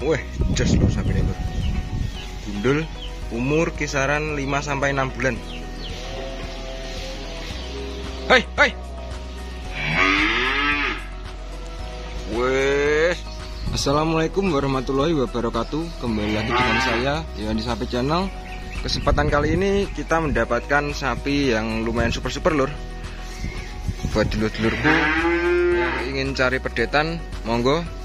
Wih, jos lur sampai ini. Gundul umur kisaran 5 sampai 6 bulan. Hai, hai. Wes. Assalamualaikum warahmatullahi wabarakatuh. Kembali lagi dengan saya Yohani Sapi Channel. Kesempatan kali ini kita mendapatkan sapi yang lumayan super-super lur. Buat dulur-dulurku ingin cari pedetan, monggo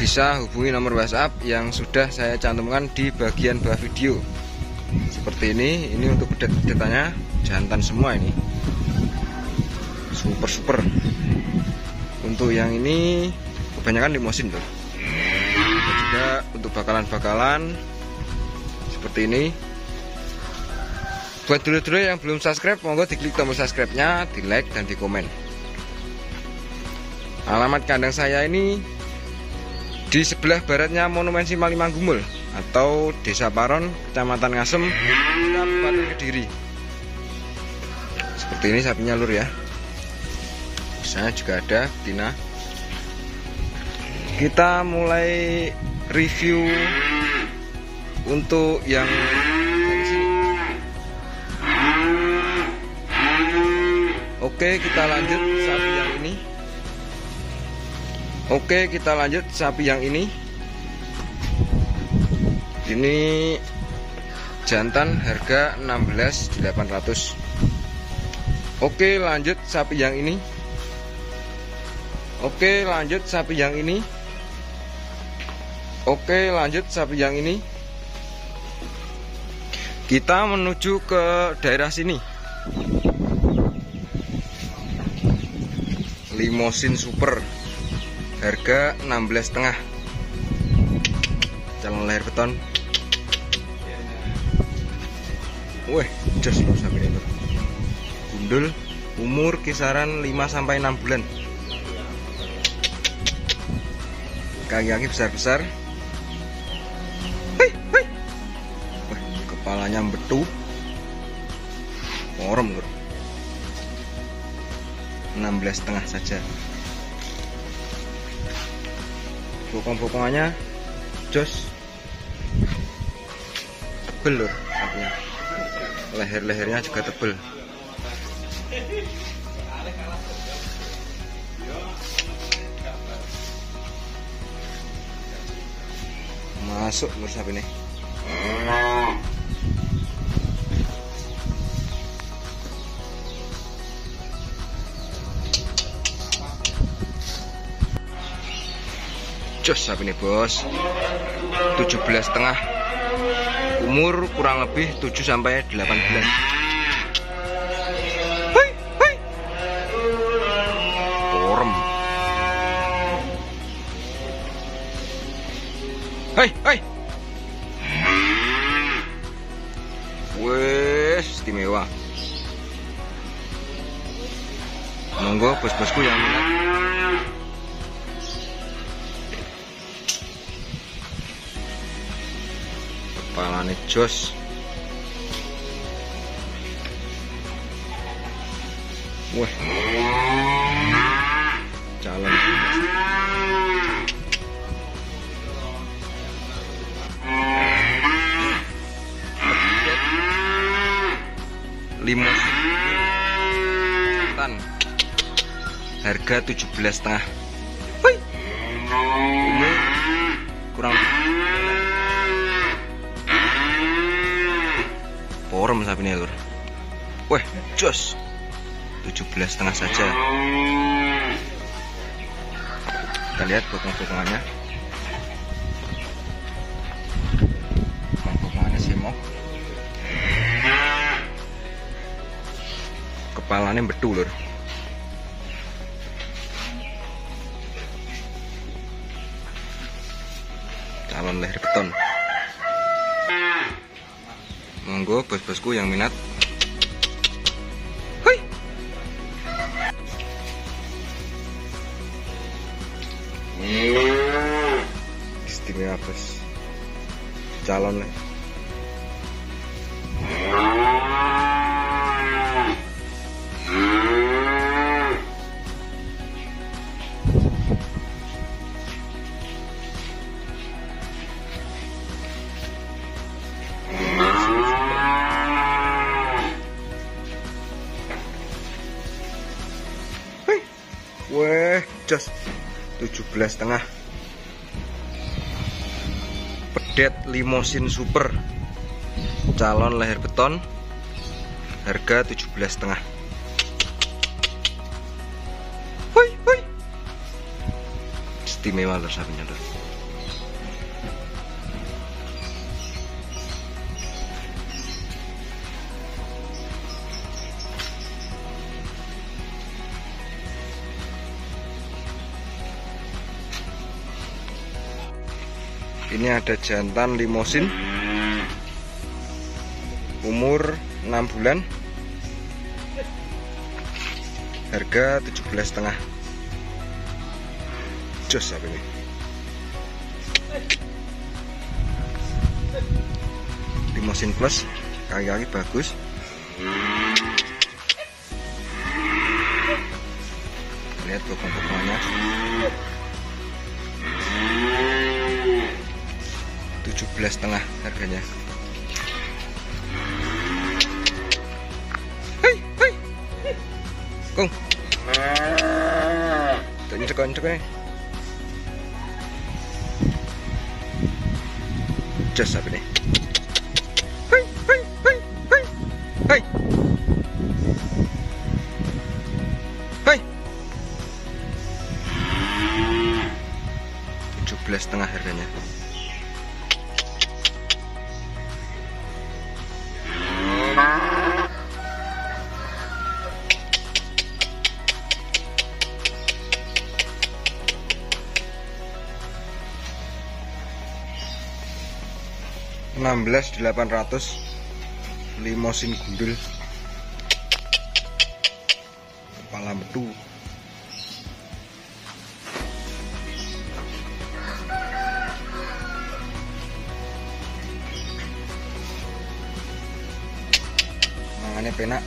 bisa hubungi nomor WhatsApp yang sudah saya cantumkan di bagian bawah video. Seperti ini, ini untuk pedet-pedetannya jantan semua ini. Super super. Untuk yang ini kebanyakan limosin tuh. Dan juga untuk bakalan-bakalan seperti ini. Buat dulu-dulu yang belum subscribe, monggo diklik tombol subscribe-nya, di like dan di komen. Alamat kandang saya ini di sebelah baratnya Monumen Simpali Manggumul atau Desa Paron, Kecamatan Ngasem, Kabupaten Kediri. Seperti ini sapinya lur ya. Misalnya juga ada Tina. Kita mulai review untuk yang. Oke, kita lanjut sapi yang ini. Oke, kita lanjut sapi yang ini. Ini jantan harga 16.800. Oke, lanjut sapi yang ini. Oke, lanjut sapi yang ini. Oke, lanjut sapi yang ini. Kita menuju ke daerah sini. Limosin super harga 16 setengah calon leher beton Wih, jos loh sampai ini Gundul umur kisaran 5 sampai 6 bulan. Kaki-kaki besar-besar. Kepalanya betu. Orem, Lur. 16 setengah saja. Bokong-bokongannya jos. Tebel lur sapinya leher-lehernya juga tebel. Masuk lur sapi ini jos sapi ini bos 17 setengah umur kurang lebih 7 sampai 8 bulan Hai, hai. Orem. Hai, hai. Wes, istimewa. Monggo bos-bosku yang minat kepalanya jos. Wah. Calon lima. Tan. Harga 17 setengah Porem sapi ini lur. Wah, jos. 17 setengah saja. Kita lihat bokong-bokongannya. Bokong-bokongannya semok. Kepalanya betul lur. Calon leher beton monggo bos-bosku yang minat. Hui. istimewa bos. Calon nih jos 17 setengah. Pedet limosin super. Calon leher beton harga 17 setengah. Istimewa loh sapinya lor ini ada jantan limosin. Umur 6 bulan. Harga 17 setengah. Jos apa ini? Limosin plus. Kaki-kaki bagus. Lihat bokong-bokongnya 17 setengah harganya Hei, hei. Kung. Tuh nyecek nyecek nih. Apa nih? Hei, hei, hei, hei. Hei. Hei. 17 setengah harganya. Enam belas delapan ratus limosin gundul. Kepala metu. Mangannya penak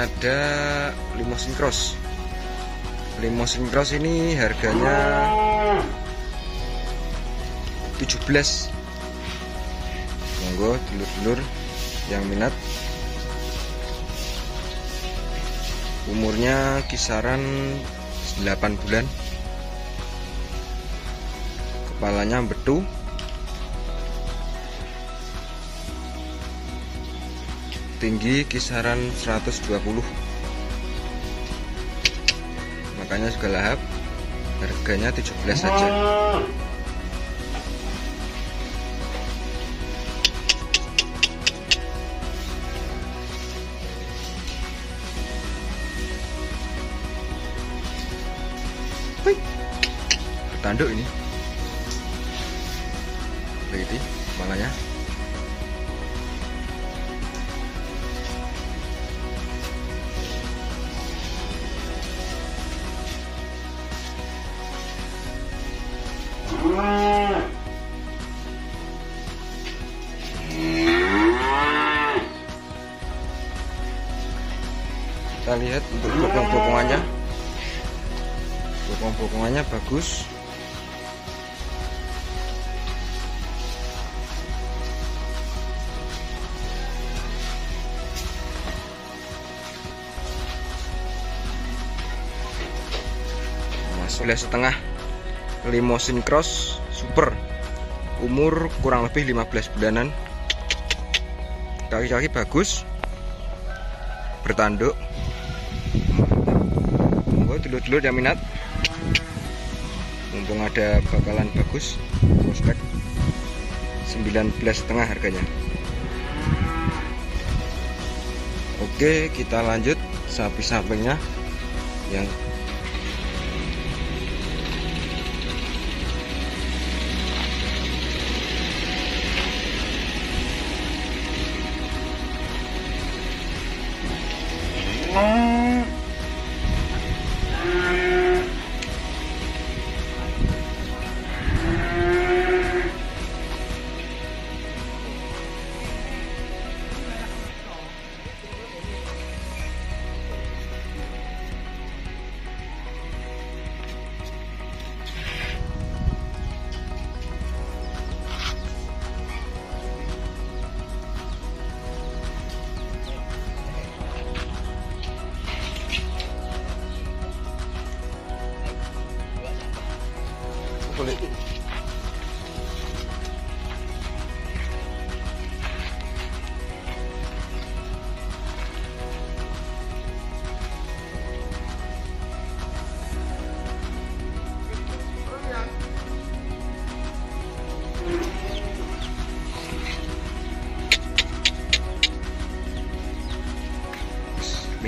ada limousine cross. Limousine cross ini harganya 17. Monggo dulur-dulur yang minat umurnya kisaran 8 bulan kepalanya betu tinggi kisaran 120 makanya juga lahap harganya 17 saja Hei. Bertanduk ini. Begitu kepalanya. Kita lihat untuk bokong-bokongannya. Bokong-bokongannya bagus. Masuk setengah limousine cross super. Umur kurang lebih 15 bulanan. Kaki-kaki bagus. Bertanduk. Monggo dulur-dulur yang minat. Mumpung ada bakalan bagus prospek. 19 setengah harganya. Oke kita lanjut. Sapi sampingnya yang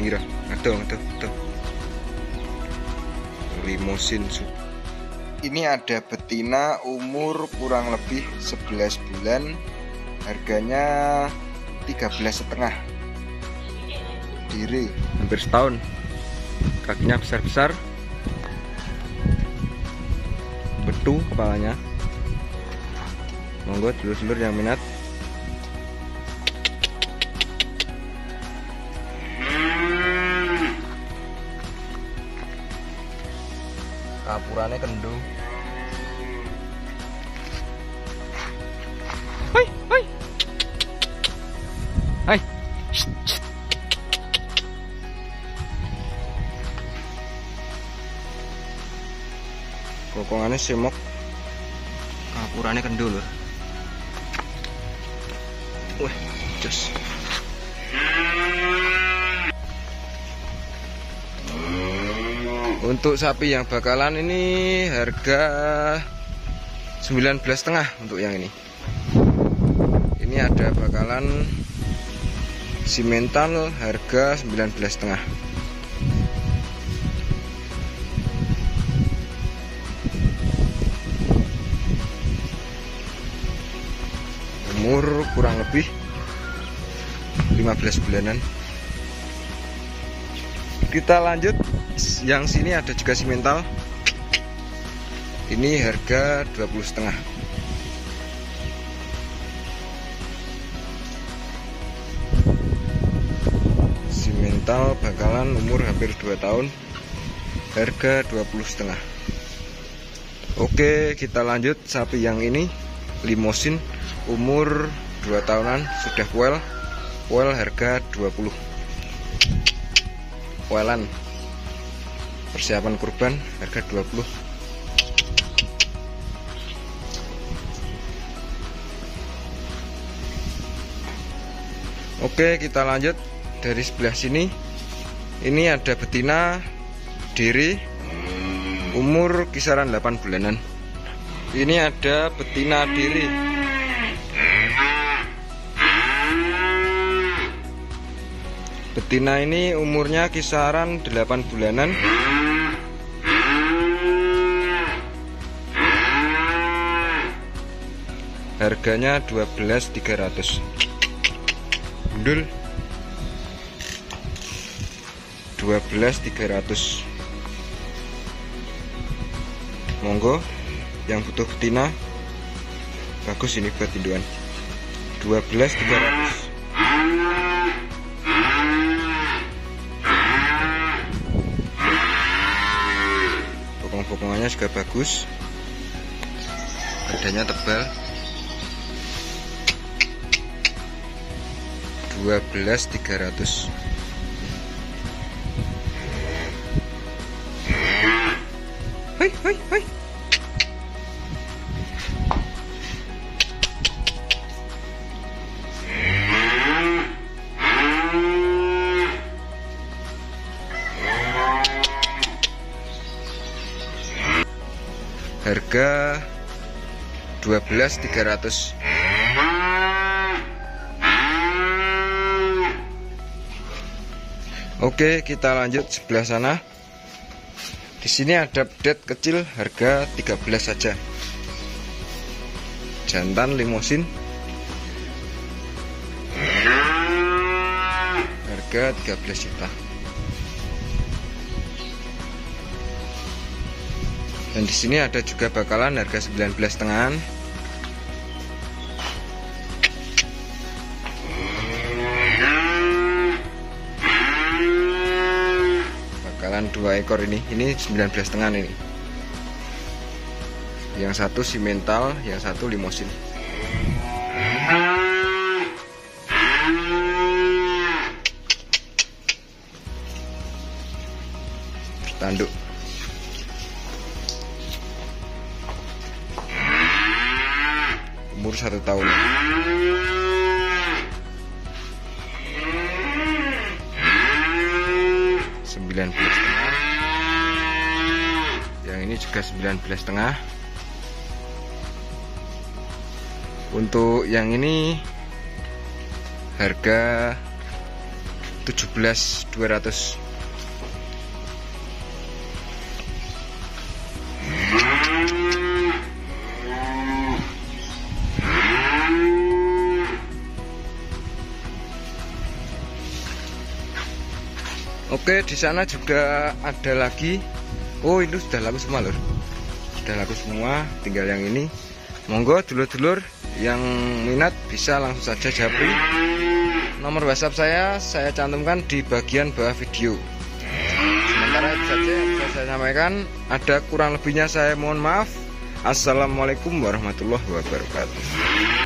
minggir ngaduh ngaduh ngaduh limosin su. Ini ada betina umur kurang lebih 11 bulan. Harganya 13 setengah. Diri. Hampir setahun. Kakinya besar-besar. Betu kepalanya. Monggo dulur-dulur yang minat kapurannya kendung. Hai hai hai kokongannya semok. Kapurannya kendul lho. Wah jos untuk sapi yang bakalan ini harga 19 setengah untuk yang ini. Ini ada bakalan simental harga 19 setengah. Umur kurang lebih 15 bulanan. Kita lanjut yang sini ada juga simental. Ini harga 20 setengah. Simental bakalan umur hampir 2 tahun. Harga 20 setengah. Oke kita lanjut sapi yang ini. Limosin umur 2 tahunan sudah well well harga 20 welan persiapan kurban harga 20 Oke kita lanjut dari sebelah sini. Ini ada betina diri umur kisaran 8 bulanan. Ini ada betina diri. Betina ini umurnya kisaran 8 bulanan harganya 12.300 bundul 12.300 monggo. Yang butuh betina. Bagus ini buat induan 12.300 pokong-pokongannya juga bagus. Badannya tebal 12300 Hai hai hai harga 12300 Oke, kita lanjut sebelah sana. Di sini ada update kecil harga 13 saja. Jantan limosin. Harga 13 juta. Dan di sini ada juga bakalan harga 19 setengah. Dua ekor ini. Ini 19 setengah ini yang satu simental yang satu limosin. Tanduk. Umur satu tahun sembilan belas setengah untuk yang ini harga 17.200 Oke, di sana juga ada lagi. Oh, ini sudah laku semua, Lur. Sudah laku semua, tinggal yang ini. Monggo dulur-dulur yang minat bisa langsung saja japri. Nomor WhatsApp saya saya cantumkan di bagian bawah video. Sementara itu saja yang bisa saya sampaikan. Ada kurang lebihnya saya mohon maaf. Assalamualaikum warahmatullahi wabarakatuh.